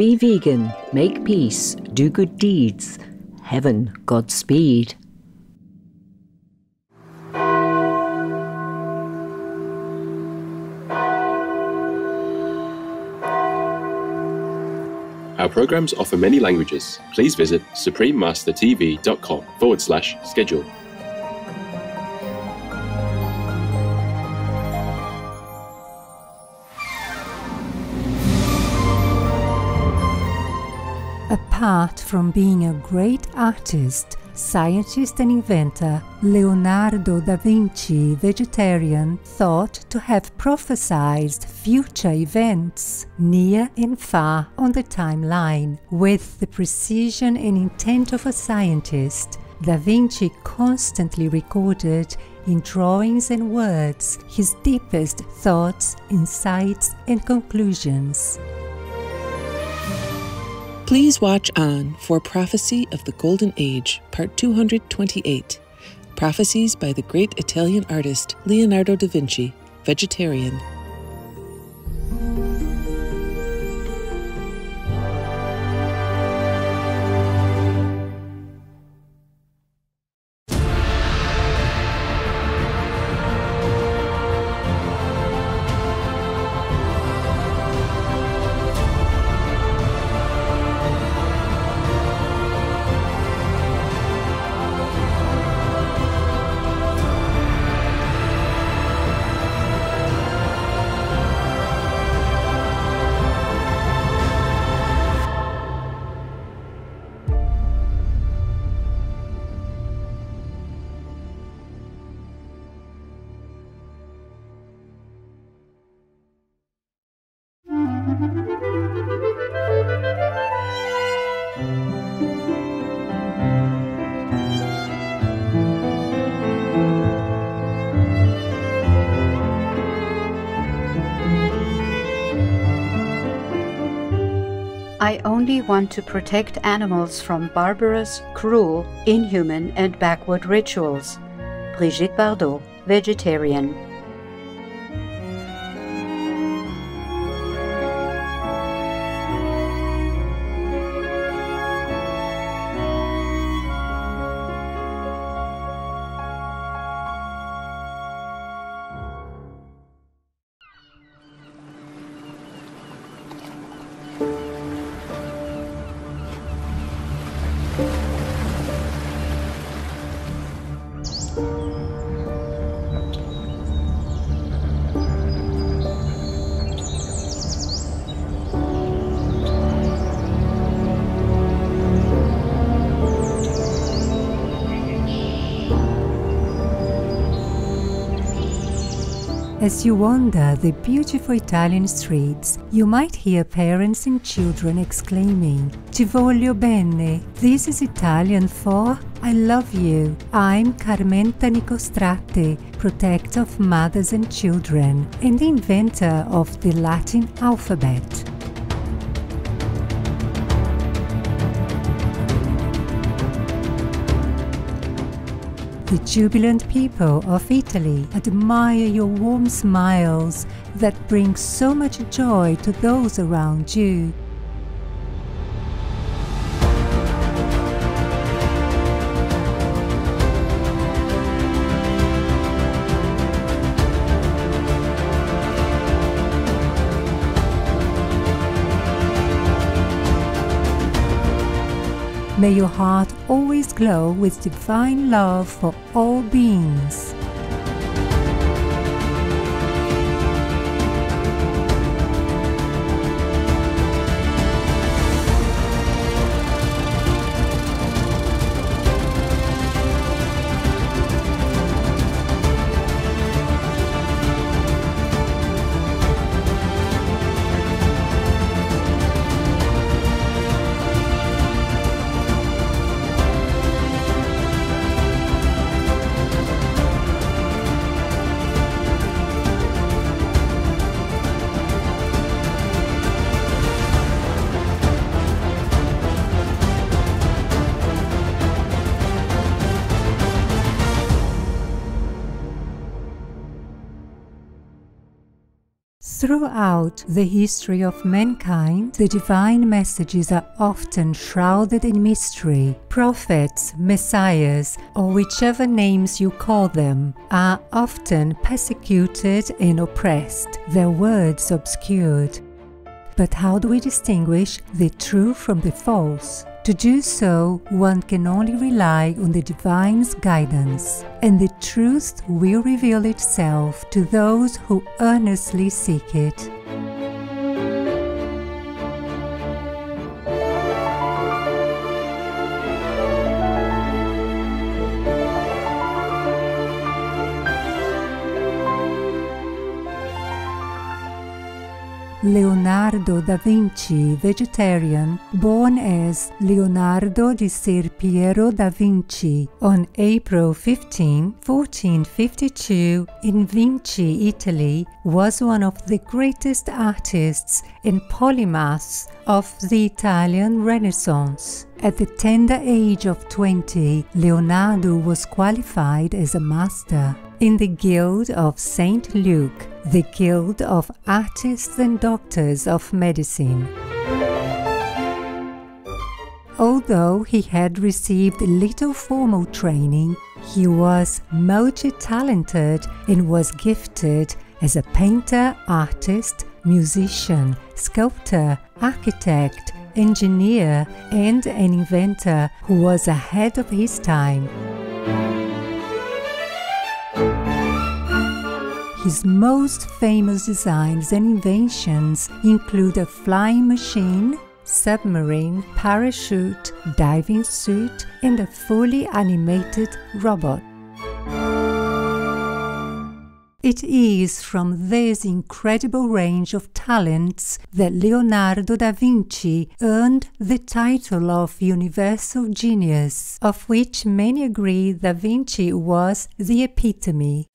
Be vegan, make peace, do good deeds. Heaven, Godspeed. Our programs offer many languages. Please visit suprememastertv.com forward slash schedule. Apart from being a great artist, scientist and inventor, Leonardo da Vinci, vegetarian, thought to have prophesied future events near and far on the timeline. With the precision and intent of a scientist, Da Vinci constantly recorded in drawings and words his deepest thoughts, insights, and conclusions. Please watch on for Prophecy of the Golden Age, Part 228 Prophecies by the Great Italian Artist Leonardo da Vinci, Vegetarian. I only want to protect animals from barbarous, cruel, inhuman, and backward rituals. Brigitte Bardot, vegetarian. As you wander the beautiful Italian streets, you might hear parents and children exclaiming, Ti voglio bene. This is Italian for I love you. I'm Carmenta Nicostrate, protector of mothers and children, and the inventor of the Latin alphabet. The jubilant people of Italy admire your warm smiles that bring so much joy to those around you. May your heart always glow with divine love for all beings. Throughout the history of mankind, the divine messages are often shrouded in mystery. Prophets, messiahs, or whichever names you call them, are often persecuted and oppressed, their words obscured. But how do we distinguish the true from the false? To do so, one can only rely on the divine's guidance, and the truth will reveal itself to those who earnestly seek it. Leonardo da Vinci, vegetarian, born as Leonardo di Ser Piero da Vinci on April 15, 1452, in Vinci, Italy, was one of the greatest artists and polymaths of the Italian Renaissance. At the tender age of 20, Leonardo was qualified as a master in the Guild of St. Luke, the Guild of Artists and Doctors of Medicine. Although he had received little formal training, he was multi talented and was gifted as a painter, artist, musician, sculptor, architect, engineer, and an inventor who was ahead of his time. His most famous designs and inventions include a flying machine, submarine, parachute, diving suit, and a fully animated robot. It is from this incredible range of talents that Leonardo da Vinci earned the title of universal genius, of which many agree da Vinci was the epitome.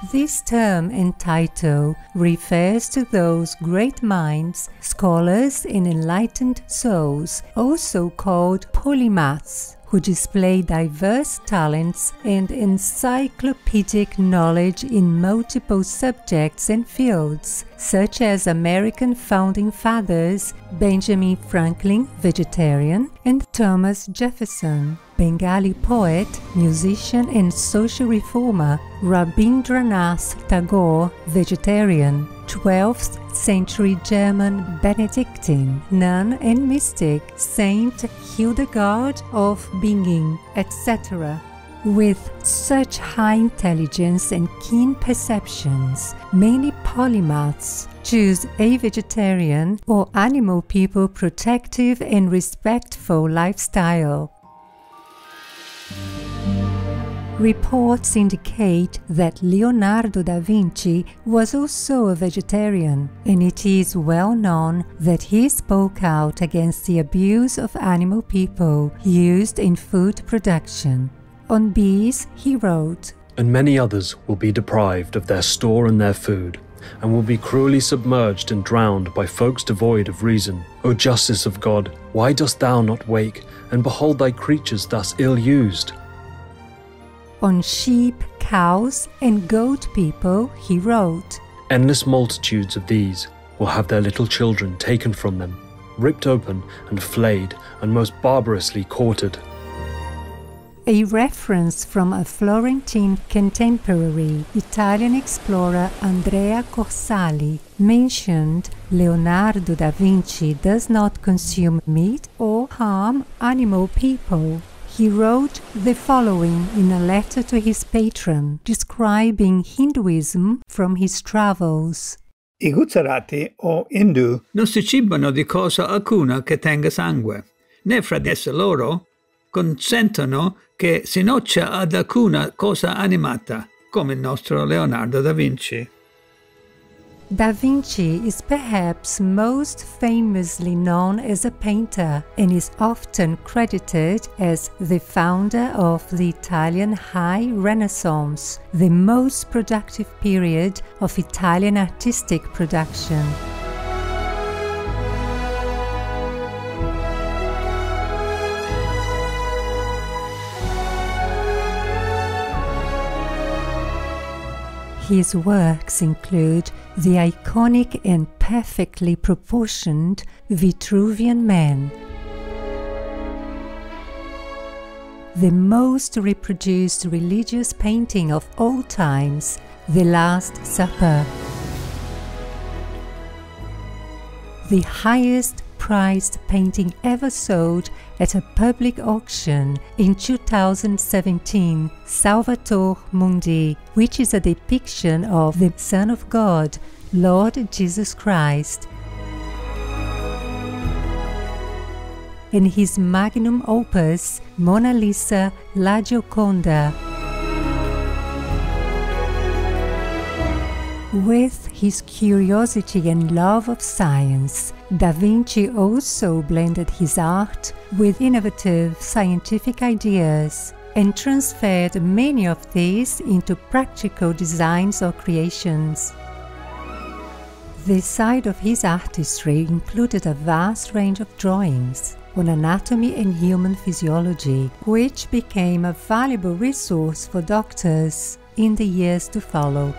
This term and title refers to those great minds, scholars, and enlightened souls, also called polymaths, who display diverse talents and encyclopedic knowledge in multiple subjects and fields, such as American founding fathers Benjamin Franklin, vegetarian, and Thomas Jefferson. Bengali poet, musician, and social reformer Rabindranath Tagore, vegetarian, 12th century German Benedictine, nun and mystic Saint Hildegard of Bingen, etc. With such high intelligence and keen perceptions, many polymaths choose a vegetarian or animal people protective and respectful lifestyle. Reports indicate that Leonardo da Vinci was also a vegetarian, and it is well known that he spoke out against the abuse of animal people used in food production. On bees, he wrote, And many others will be deprived of their store and their food, and will be cruelly submerged and drowned by folks devoid of reason. O justice of God, why dost thou not wake and behold thy creatures thus ill used? On sheep, cows, and goat people, he wrote, Endless multitudes of these will have their little children taken from them, ripped open and flayed and most barbarously quartered. A reference from a Florentine contemporary, Italian explorer Andrea Corsali, mentioned Leonardo da Vinci does not consume meat or harm animal people. He wrote the following in a letter to his patron, describing Hinduism from his travels. I Gujarati o Hindu non si cibano di cosa alcuna che tenga sangue, né fra di esse loro consentono che si noccia ad alcuna cosa animata, come il nostro Leonardo da Vinci. Da Vinci is perhaps most famously known as a painter and is often credited as the founder of the Italian High Renaissance, the most productive period of Italian artistic production. His works include the iconic and perfectly proportioned Vitruvian Man, the most reproduced religious painting of all times, The Last Supper, the highest priced painting ever sold at a public auction in 2017, Salvator Mundi, which is a depiction of the Son of God, Lord Jesus Christ. In his magnum opus, Mona Lisa La Gioconda. With his curiosity and love of science, Da Vinci also blended his art with innovative scientific ideas and transferred many of these into practical designs or creations. This side of his artistry included a vast range of drawings on anatomy and human physiology, which became a valuable resource for doctors in the years to follow.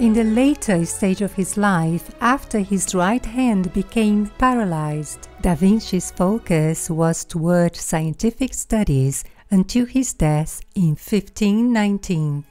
In the later stage of his life, after his right hand became paralyzed, Da Vinci's focus was toward scientific studies until his death in 1519.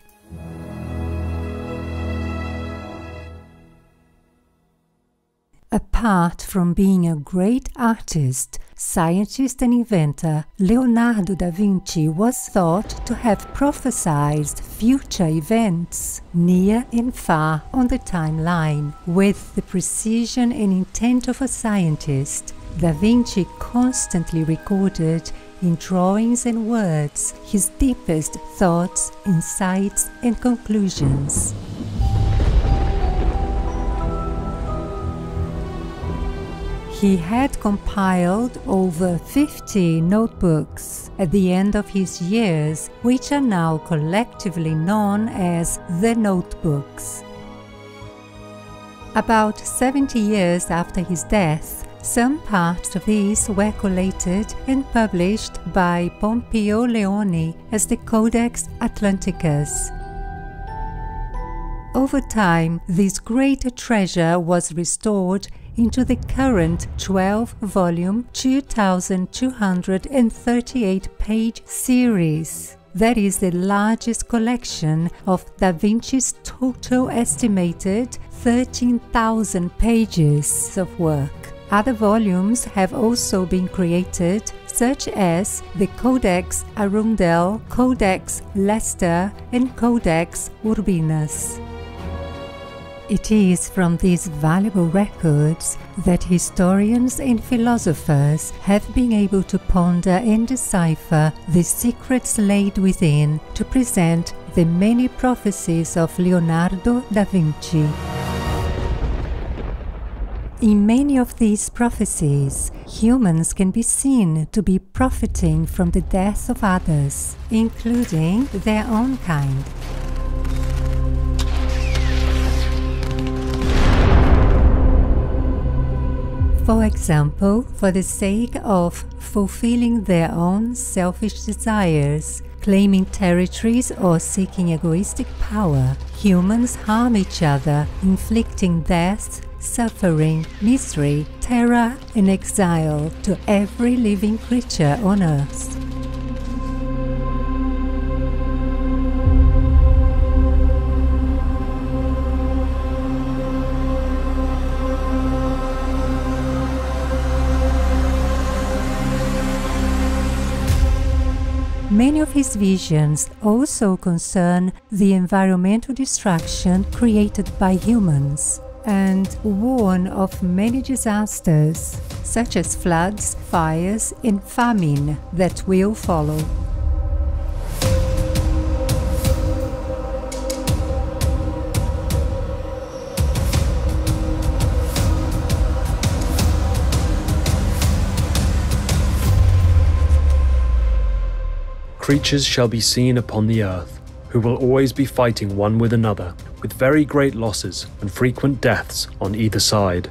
Apart from being a great artist, scientist, and inventor, Leonardo da Vinci was thought to have prophesied future events near and far on the timeline. With the precision and intent of a scientist, Da Vinci constantly recorded in drawings and words his deepest thoughts, insights, and conclusions. He had compiled over 50 notebooks at the end of his years, which are now collectively known as the Notebooks. About 70 years after his death, some parts of these were collated and published by Pompeo Leoni as the Codex Atlanticus. Over time, this great treasure was restored into the current 12 volume, 2238 page series. That is the largest collection of Da Vinci's total estimated 13,000 pages of work. Other volumes have also been created, such as the Codex Arundel, Codex Leicester, and Codex Urbinas. It is from these valuable records that historians and philosophers have been able to ponder and decipher the secrets laid within to present the many prophecies of Leonardo da Vinci. In many of these prophecies, humans can be seen to be profiting from the death of others, including their own kind. For example, for the sake of fulfilling their own selfish desires, claiming territories, or seeking egoistic power, humans harm each other, inflicting death, suffering, misery, terror, and exile to every living creature on earth. Many of his visions also concern the environmental destruction created by humans and warn of many disasters, such as floods, fires, and famine that will follow. Creatures shall be seen upon the earth, who will always be fighting one with another, with very great losses and frequent deaths on either side.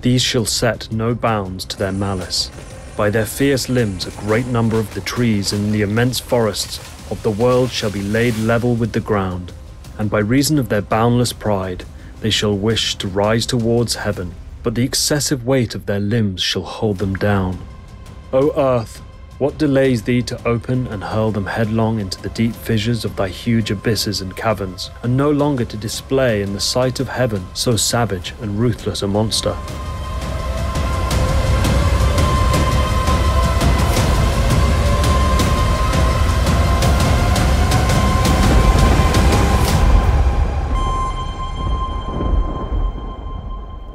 These shall set no bounds to their malice. By their fierce limbs, a great number of the trees in the immense forests of the world shall be laid level with the ground, and by reason of their boundless pride they shall wish to rise towards heaven, but the excessive weight of their limbs shall hold them down. O earth, what delays thee to open and hurl them headlong into the deep fissures of thy huge abysses and caverns, and no longer to display in the sight of heaven so savage and ruthless a monster?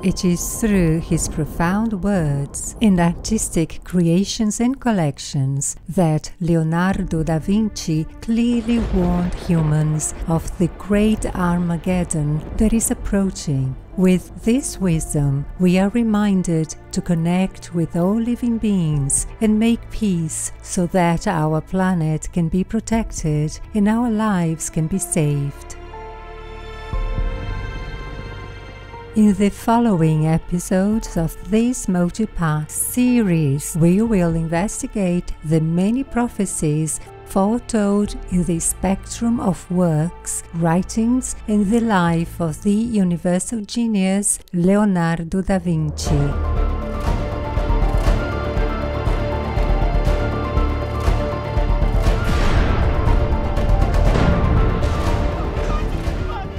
It is through his profound words and artistic creations and collections that Leonardo da Vinci clearly warned humans of the great Armageddon that is approaching. With this wisdom, we are reminded to connect with all living beings and make peace so that our planet can be protected and our lives can be saved. In the following episodes of this Multipath series, we will investigate the many prophecies foretold in the spectrum of works, writings, and the life of the universal genius Leonardo da Vinci.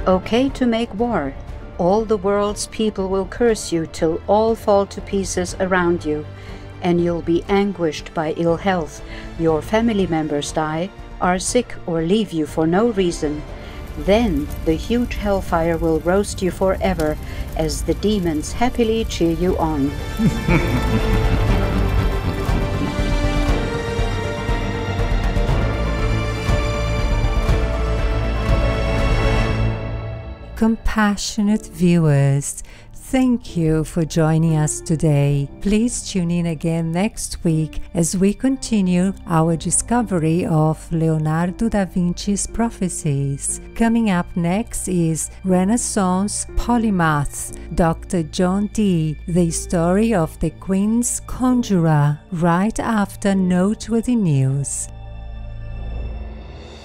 Okay to make war. All the world's people will curse you till all fall to pieces around you, and you'll be anguished by ill health. Your family members die, are sick, or leave you for no reason. Then the huge hellfire will roast you forever as the demons happily cheer you on. Compassionate viewers, thank you for joining us today. Please tune in again next week as we continue our discovery of Leonardo da Vinci's prophecies. Coming up next is Renaissance Polymath, Dr. John Dee, the story of the Queen's Conjurer, right after noteworthy news.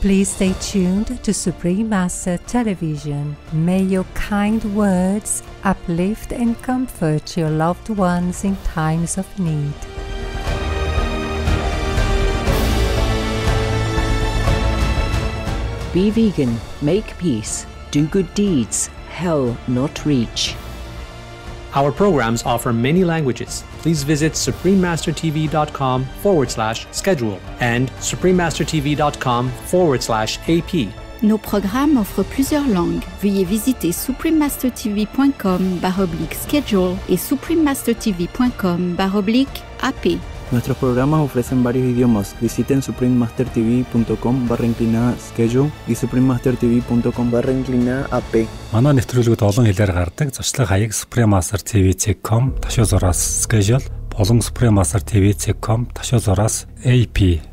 Please stay tuned to Supreme Master Television. May your kind words uplift and comfort your loved ones in times of need. Be vegan, make peace, do good deeds, hell not reach. Our programs offer many languages. Please visit suprememastertv.com forward slash schedule and suprememastertv.com forward slash AP. Nos programmes offrent plusieurs langues. Veuillez visiter suprememastertv.com baroblique schedule et suprememastertv.com baroblique AP. Nuestros programas ofrecen varios idiomas. Visiten suprememastertv.com barra inclinada schedule и suprememastertv.com барра inclinada AP. Манай нэвтрүүлгүүд олон хэлээр гардаг. Зочлог хаяг suprememastertv.com ташуу зураас schedule болон suprememastertv.com ташуу зураас AP